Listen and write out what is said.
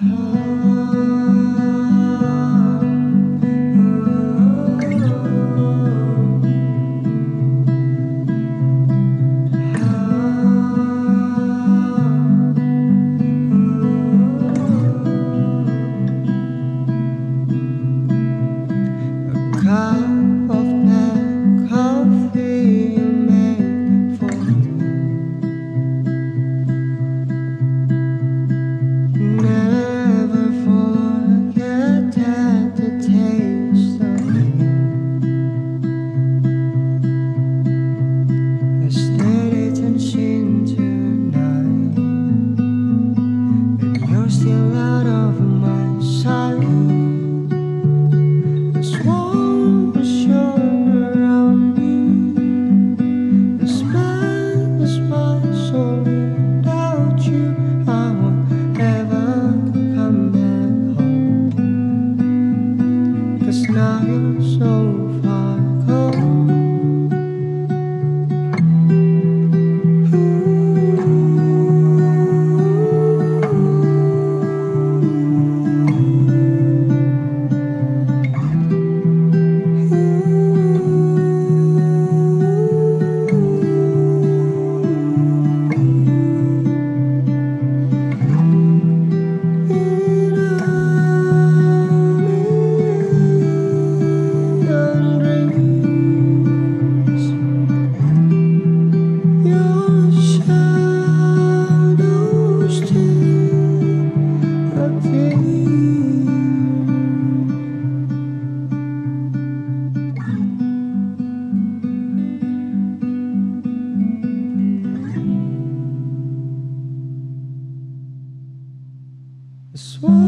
cup 'Cause now you're Swan.